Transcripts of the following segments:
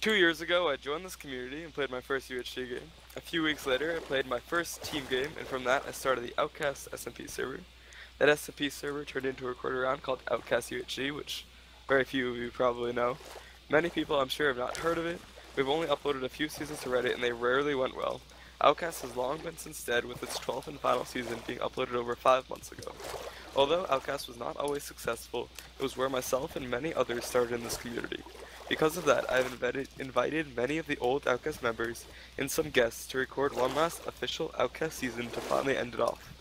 Two years ago, I joined this community and played my first UHC game. A few weeks later, I played my first team game, and from that, I started the Outcast SMP server. That SMP server turned into a quarter round called Outcast UHC, which very few of you probably know. Many people, I'm sure, have not heard of it. We've only uploaded a few seasons to Reddit, and they rarely went well. Outcast has long been since dead, with its 12th and final season being uploaded over 5 months ago. Although Outcast was not always successful, it was where myself and many others started in this community. Because of that, I've invited, invited many of the old Outcast members and some guests to record one last official Outcast season to finally end it off.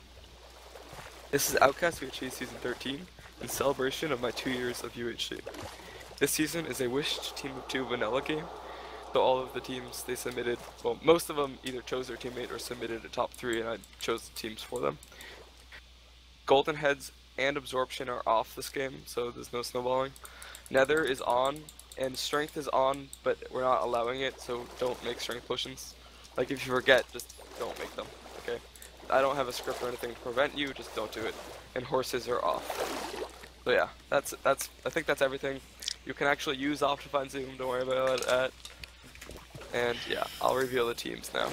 This is Outcast UHC Season 13, in celebration of my two years of UHC. This season is a wished Team of 2 vanilla game, so all of the teams they submitted, well, most of them either chose their teammate or submitted a top 3 and I chose the teams for them. Golden Heads and Absorption are off this game, so there's no snowballing. Nether is on, and strength is on, but we're not allowing it, so don't make strength potions. Like if you forget, just don't make them, okay? I don't have a script or anything to prevent you, just don't do it. And horses are off. So yeah, that's that's I think that's everything. You can actually use Optifine Zoom, don't worry about that. And yeah, I'll reveal the teams now.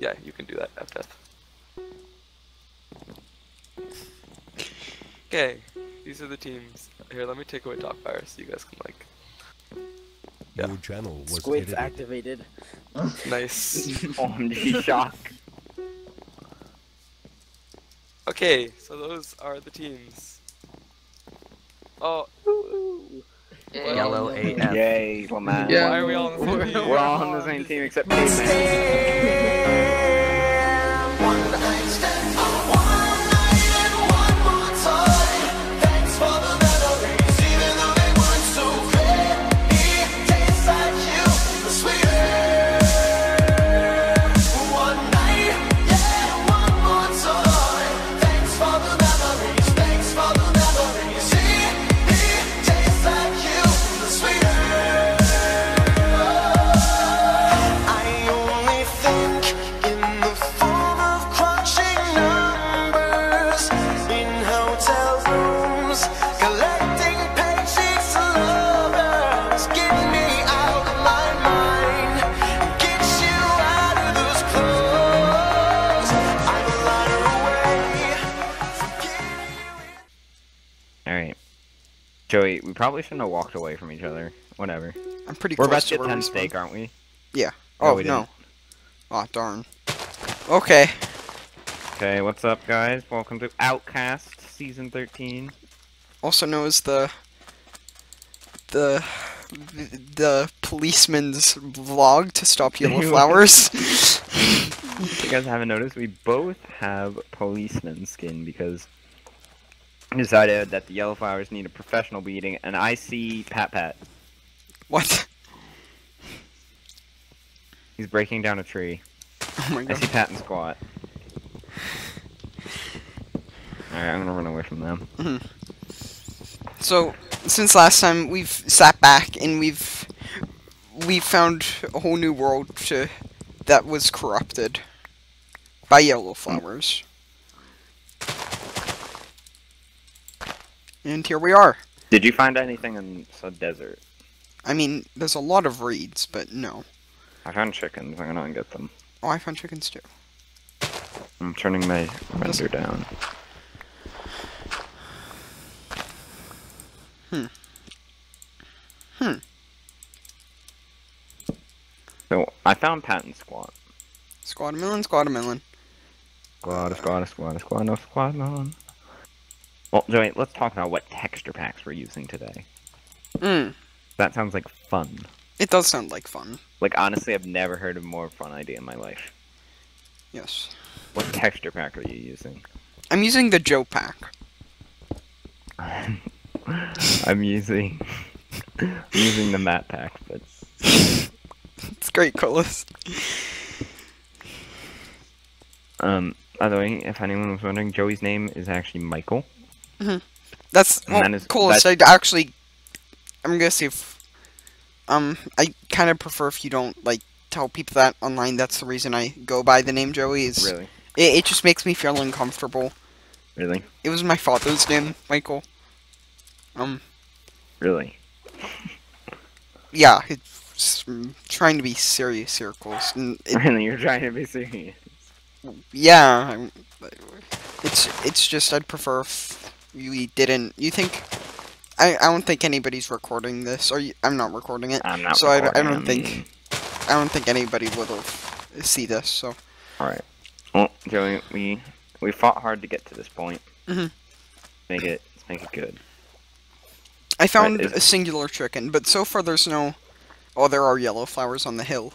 Yeah, you can do that, FF. Okay, these are the teams. Here, let me take away top fire so you guys can like. Yeah. Your channel was Squid's edited. activated. Nice. OMG shock. okay, so those are the teams. Oh, Yellow AF. Yay, Lamar. Yeah. why are we all on the same team? We're all on the same team except Caveman. Probably shouldn't have walked away from each other. Whatever. I'm pretty We're about to get 10 we steak, aren't we? Yeah. No, Oh, we no. Aw, darn. Okay. Okay, what's up, guys? Welcome to Outcast Season 13. Also known as the... The... The policeman's vlog to stop yellow flowers. If you guys haven't noticed, we both have policeman skin because decided that the yellow flowers need a professional beating, and I see Pat Pat. what? He's breaking down a tree. Oh my I see Pat and Squat. Alright, I'm gonna run away from them. Mm-hmm. So, since last time, we've sat back and we've... We found a whole new world to, that was corrupted by yellow mm. flowers. And here we are. Did you find anything in the desert? I mean, there's a lot of reeds, but no. I found chickens. I'm gonna get them. Oh, I found chickens too. I'm turning my render down. Hmm. Hmm. So I found Pat and Squat. Squadamelon, Squadamelon. Squad, squad, squad, squad, no squad, no. Well, Joey, let's talk about what texture packs we're using today. Hmm. That sounds like fun. It does sound like fun. Like honestly, I've never heard of a more fun idea in my life. Yes. What texture pack are you using? I'm using the Joe pack. I'm using I'm using the matte pack, but It's great colors. um by the way, if anyone was wondering, Joey's name is actually Michael. That's And well, cool. that's- I actually, I'm gonna see if, um, I kind of prefer if you don't like tell people that online. That's the reason I go by the name Joey. Is Really? it, it just makes me feel uncomfortable. Really? It was my father's name, Michael. Um, Really? yeah, it's trying to be serious here, Coles. And it, Really, you're trying to be serious. yeah, I'm- it's it's just I'd prefer if we didn't. You think? I I don't think anybody's recording this, or you, I'm not recording it. I'm not. So I, don't- I don't think I don't think anybody would have see this. So All right. Well, Joey, we we fought hard to get to this point. Mhm. Make it let's make it good. I found is- a singular chicken, but so far there's no. Oh, there are yellow flowers on the hill.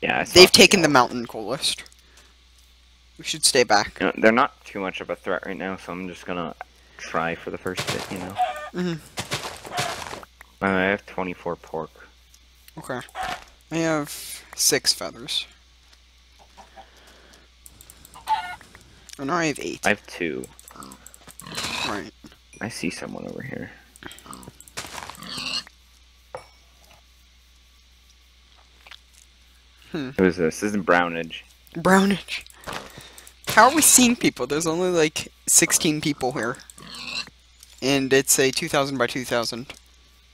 Yeah, They've taken the mountain coolest. We should stay back. You know, they're not too much of a threat right now, so I'm just gonna try for the first bit. You know. Mhm. Uh, I have 24 pork. Okay. I have six feathers. Oh, no, I have eight. I have two. Right. I see someone over here. Hmm. Who is this? This is Brownage. Brownage. How are we seeing people? There's only like 16 people here. And it's a 2000 by 2000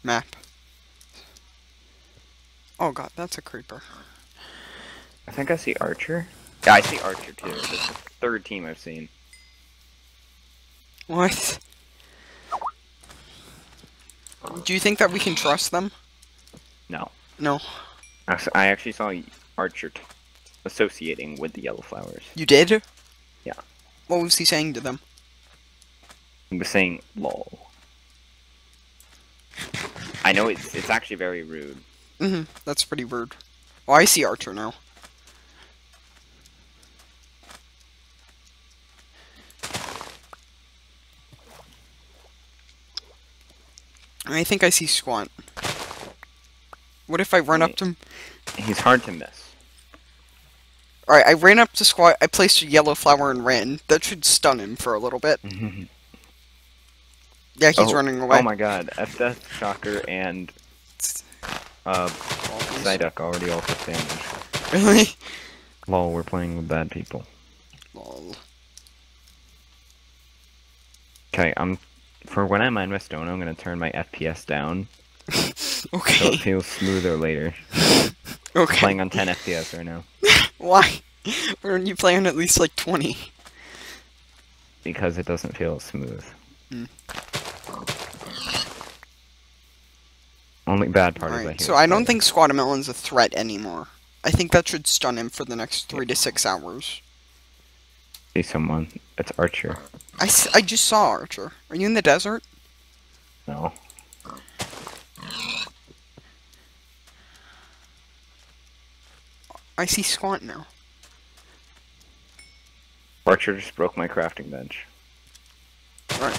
map. Oh god, that's a creeper. I think I see Archer. Yeah, I see Archer too. This is the third team I've seen. What? Do you think that we can trust them? No. No. I actually saw Archer t- associating with the yellow flowers. You did? Yeah. What was he saying to them? Was saying "lol." I know it's it's actually very rude. Mm-hmm. That's pretty rude. Oh, I see Archer now. I think I see Squat. What if I run up to him? He's hard to miss. Alright, I ran up to Squat, I placed a yellow flower and ran. That should stun him for a little bit. Yeah, he's oh, running away. Oh my god, F Death, Shocker, and uh, Psyduck already all took damage. Really? Lol, we're playing with bad people. Lol. Okay, I'm for when I'm in Westona, I'm gonna turn my FPS down okay. so it feels smoother later. Okay. Playing on 10 FPS right now Why? Why don't you play on at least like 20? because it doesn't feel smooth. Hmm. Only bad part is I so I don't think Squattamelon's a threat anymore. I think that should stun him for the next three to six hours. see someone. It's Archer. I, s- I just saw Archer. Are you in the desert? No. I see Squat now. Archer just broke my crafting bench. Alright,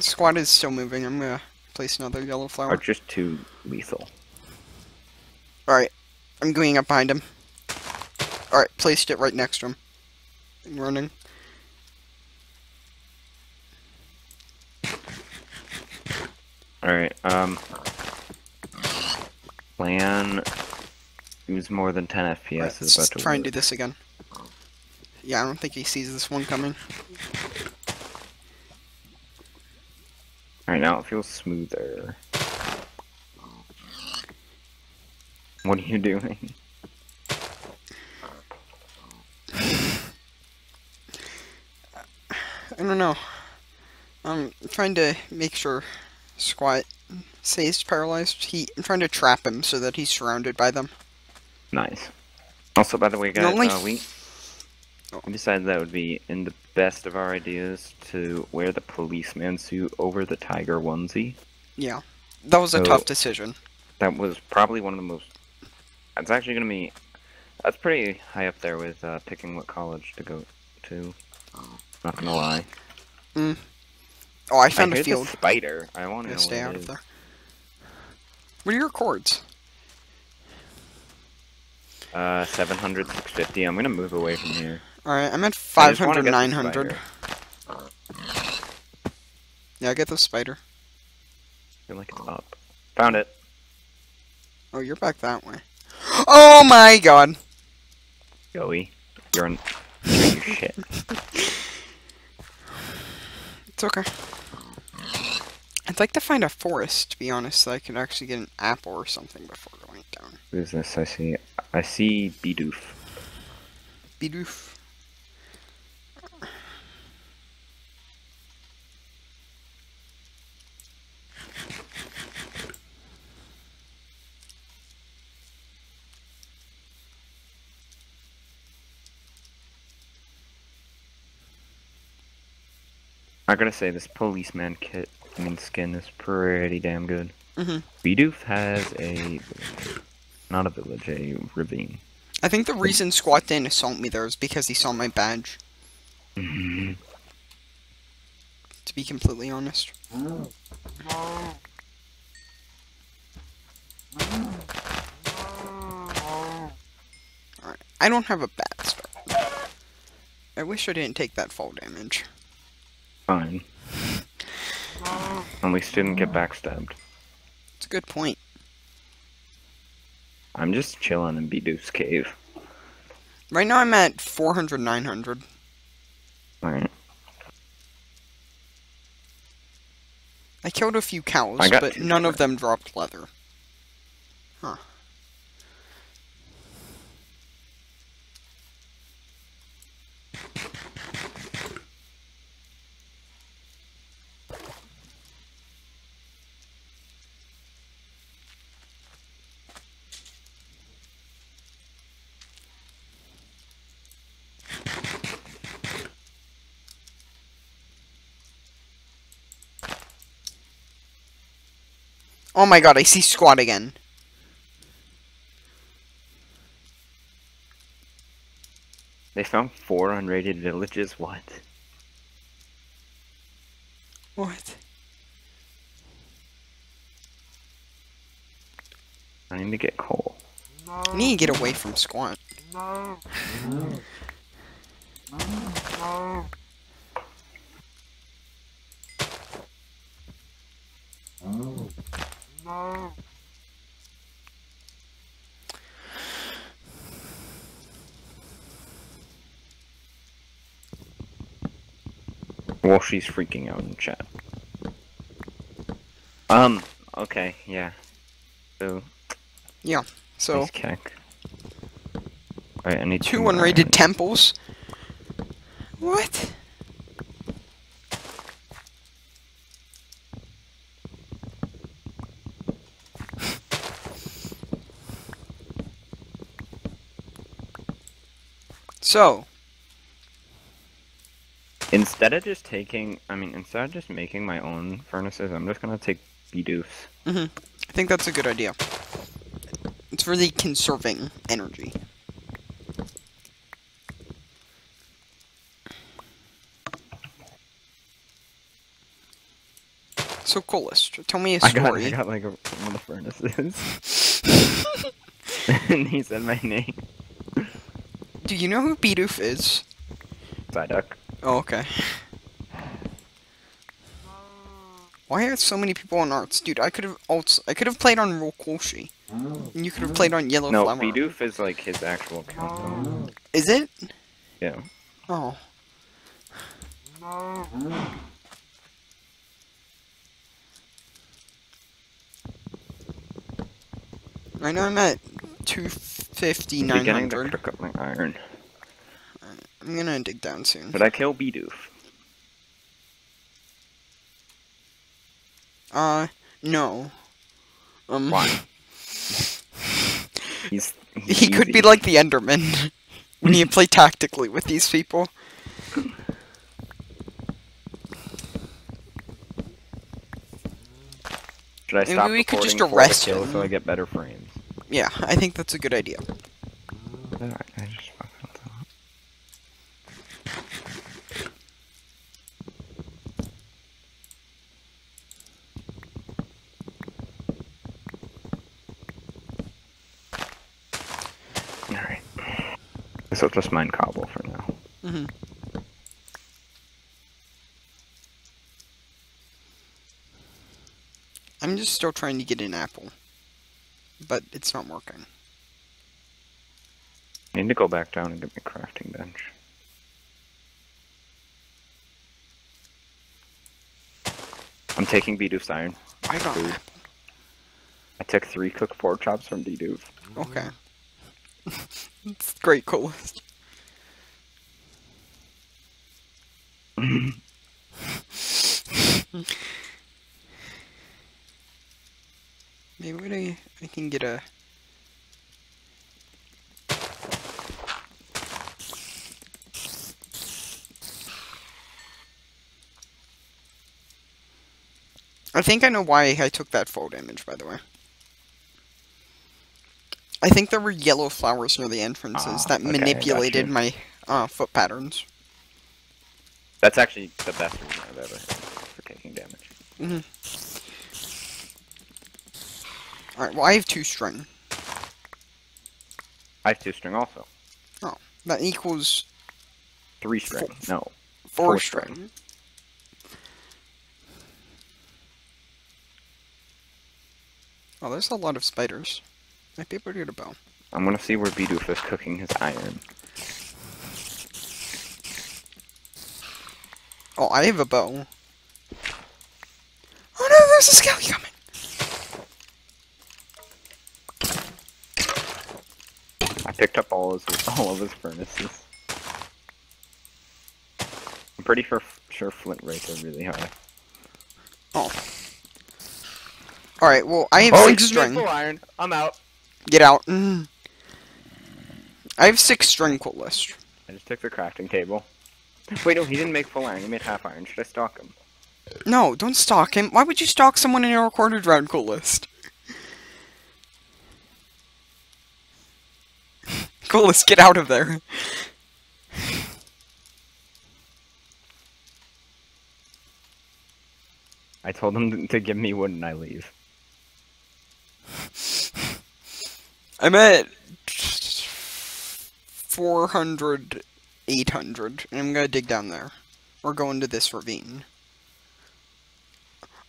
Squat is still moving. I'm gonna place another yellow flower. Archer's too lethal. Alright, I'm going up behind him. Alright, placed it right next to him. I'm running. Alright, um. Plan. Use more than 10 FPS Alright, is about to try and do this again. Yeah, I don't think he sees this one coming. Alright, now it feels smoother. What are you doing? I don't know. I'm trying to make sure Squat stays paralyzed. He, I'm trying to trap him so that he's surrounded by them. Nice. Also, by the way, guys, Normally- uh, we we decided that would be in the best of our ideas to wear the policeman suit over the tiger onesie. Yeah, that was a tough decision. That was probably one of the most. It's actually gonna be. That's pretty high up there with uh, picking what college to go to. Not gonna lie. Mm. Oh, I found I a heard field. the spider. I want to stay what out it of is. there. What are your chords? Uh, 700, 650. I'm gonna move away from here. Alright, I'm at 500, wanna get the 900. spider. Yeah, get the spider. Feel like it's up. Found it. Oh, you're back that way. Oh my god! Joey. You're in. Shit. It's okay. I'd like to find a forest, to be honest, so I could actually get an apple or something before going. Down. Who's this? I see. I see Bidoof. Bidoof. I gotta say, this policeman kit, I mean skin, is pretty damn good. Mhm. Bidoof has a, not a village, a ravine. I think the reason Squat didn't assault me there is because he saw my badge, Mhm. to be completely honest. Alright, I don't have a bad start. I wish I didn't take that fall damage. Fine. At least didn't get backstabbed. It's a good point. I'm just chilling in Bidoof's cave. Right now I'm at 400, 900. Alright. I killed a few cows, but none of them dropped leather. Huh. Oh my god, I see squad again. They found four unrated villages? What? What? I need to get coal. I need to get away from squat. Well, she's freaking out in chat. Um, okay, yeah. So, Yeah, So, nice. Alright, I need two unrated temples. What? So, Instead of just taking, I mean, instead of just making my own furnaces, I'm just gonna take Bidoof's. Mm-hmm. I think that's a good idea. It's really conserving energy. So, coolest, tell me a I got, story. I got like a, one of the furnaces. and he said my name. Do you know who Bidoof is? Psyduck. Oh, okay. Why are so many people on arts, dude? I could have also I could have played on Roll Kolshi. And you could have played on Yellow No, Flower. Bidoof is like his actual account. Is it? Yeah. Oh. Right now I'm at 250, Beginning to 900. cook up my iron. I'm gonna dig down soon. Did I kill Bidoof? Uh, no. Um, Why? He's, he's he could be like the Enderman when you play tactically with these people. Should I stop Maybe we could just recording for the arrest kill him. so I get better frames? Yeah, I think that's a good idea. Alright, I just fucking thought. Alright. Guess just mine cobble for now. hmm I'm just still trying to get an apple. But it's not working. I need to go back down and get my crafting bench. I'm taking Bidoof's iron. I got apple. I took three cooked pork chops from Bidoof. Okay. it's great coolest. Maybe I, I can get a. I think I know why I took that fall damage, by the way. I think there were yellow flowers near the entrances Ah, that okay, manipulated my uh, foot patterns. That's actually the best reason I've ever for taking damage. Alright, well, I have two string. I have two string also. Oh, that equals Three string. No. four, Four string. string. Oh, there's a lot of spiders. Might be able to get a bow. I'm gonna see where Bidoof is cooking his iron. Oh, I have a bow. Oh no, there's a skelly coming! I picked up all his all of his furnaces. I'm pretty sure, sure flint rates are really high. Oh. Alright, well, I have Oh, he six made string. full iron. I'm out. Get out. Mm. I have six string cool list. I just took the crafting table. Wait, no, he didn't make full iron. He made half iron. Should I stalk him? No, don't stalk him. Why would you stalk someone in your recorded round cool list? Coolest, get out of there. I told him to give me wood and I leave. I'm at 400, 800, and I'm gonna dig down there. We're going to this ravine.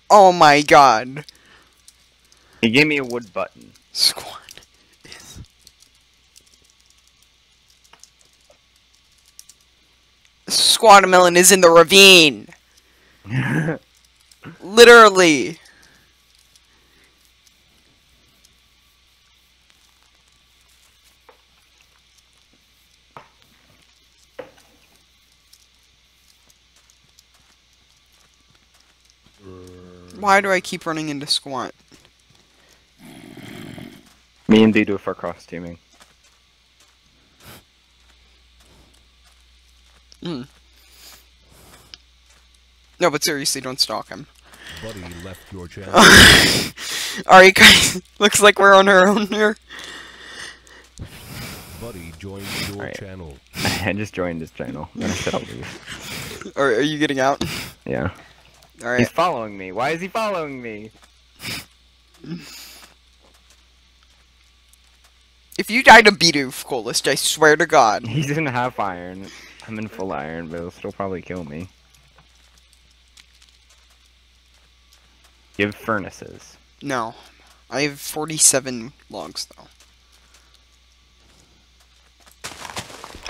Oh my god. He gave me a wood button. Squad Squattamelon is in the ravine! Literally! Why do I keep running into squat? Me and Bidoof are cross teaming. Mm. No, but seriously, don't stalk him. Buddy left your channel. Alright, guys. Looks like we're on our own here. Buddy joined your Alright. channel. I just joined his channel. Then I said I'll leave. Or are you getting out? Yeah. Alright. He's following me. Why is he following me? If you die to Bidoof, coolest, I swear to God. He's in half iron. I'm in full iron, but it'll still probably kill me. Give furnaces. No. I have 47 logs, though.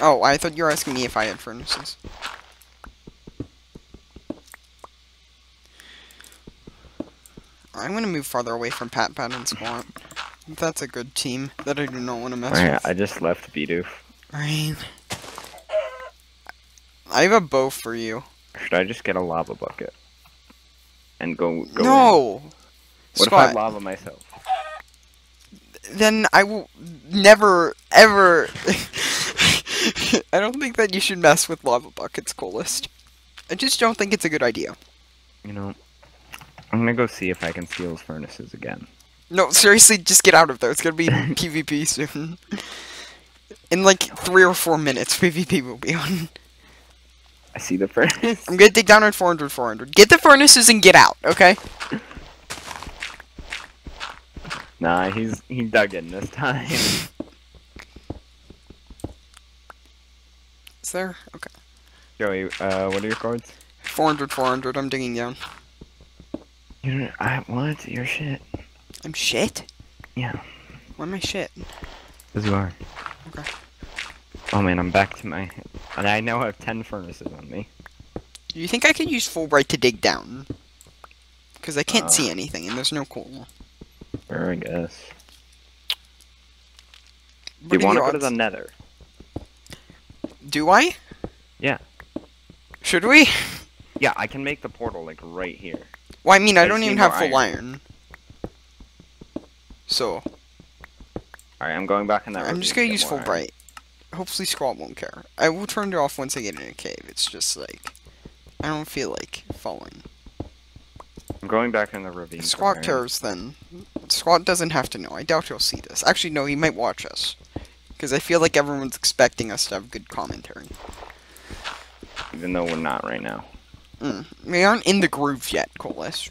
Oh, I thought you were asking me if I had furnaces. I'm gonna move farther away from Pat Pat and Squat. That's a good team that I do not want to mess Alright, with. I just left Bidoof. Right. I have a bow for you. Should I just get a lava bucket? And go, go in? no! What Squat, if I lava myself? then I will never, ever... I don't think that you should mess with lava buckets, coolest. I just don't think it's a good idea. You know, I'm gonna go see if I can steal his furnaces again. No, seriously, just get out of there. It's gonna be PvP soon. In like three or four minutes, PvP will be on. I see the furnace. I'm gonna dig down at 400, 400. Get the furnaces and get out, okay? nah, he's he dug in this time. Is there? Okay. Joey, uh, what are your cards? 400, 400. I'm digging down. You don't, I what? Your shit. I'm shit? Yeah, Why am I shit? as you are. Okay. Oh man, I'm back to my. And I now have ten furnaces on me. Do you think I can use full right to dig down? Because I can't see Uh. anything and there's no coal. Or I guess. What Do you want to go to the Nether? Do I? Yeah. Should we? Yeah, I can make the portal like right here. Well, I mean, I I don't even have full iron. So, All right, I'm going back in that. room. I'm just gonna use get Hopefully, Squat won't care. I will turn it off once I get in a cave. It's just like I don't feel like falling. I'm going back in the ravine. If Squat cares, then Squat doesn't have to know. I doubt he'll see this. Actually, no, he might watch us. Because I feel like everyone's expecting us to have good commentary. even though we're not right now. Mm. We aren't in the groove yet, Coolest.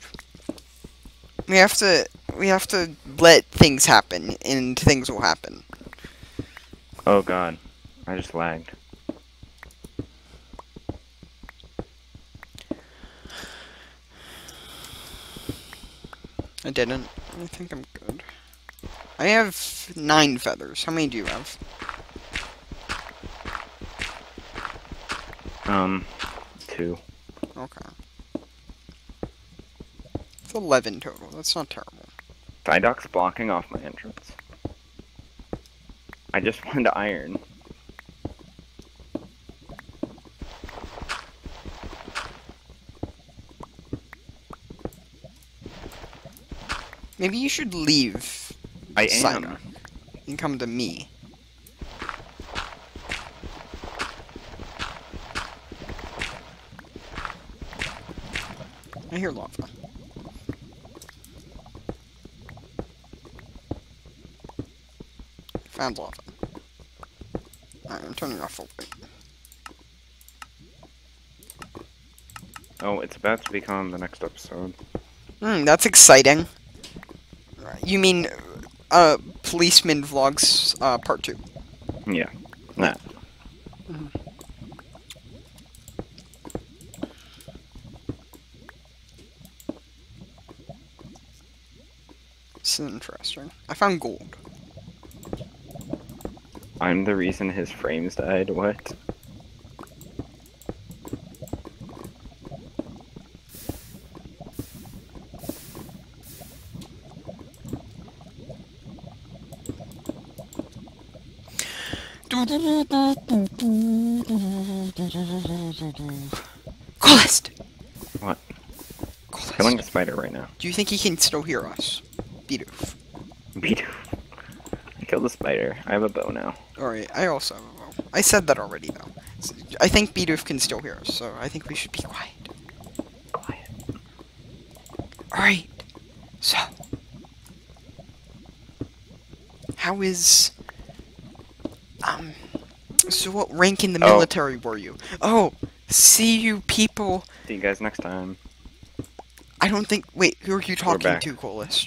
We have to we have to let things happen and things will happen. Oh god, I just lagged. I didn't. I think I'm good. I have nine feathers. How many do you have? Um, two. Okay. It's 11 total. That's not terrible. Bidoof's blocking off my entrance. I just wanted iron. Maybe you should leave I Sign am. and come to me. I hear lava. Found lava. Alright, I'm turning off full light. Oh, it's about to become the next episode. Hmm, that's exciting. You mean, uh, Policeman Vlogs, uh, part two. Yeah. Nah. This is interesting. I found gold. I'm the reason his frames died. What? Coolest! What? Coolest. Killing a spider right now. Do you think he can still hear us? Bidoof. Beat. I killed a spider. I have a bow now. Alright, I also have a bow. I said that already, though. I think Bidoof can still hear us, so I think we should be quiet. Quiet. Alright, so. How is. So, what rank in the Oh. military were you? Oh, see you people. See you guys next time. I don't think. Wait, who are you talking to, Coolest?